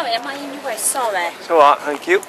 Sorry, am I in your way? Sorry. It's alright, thank you.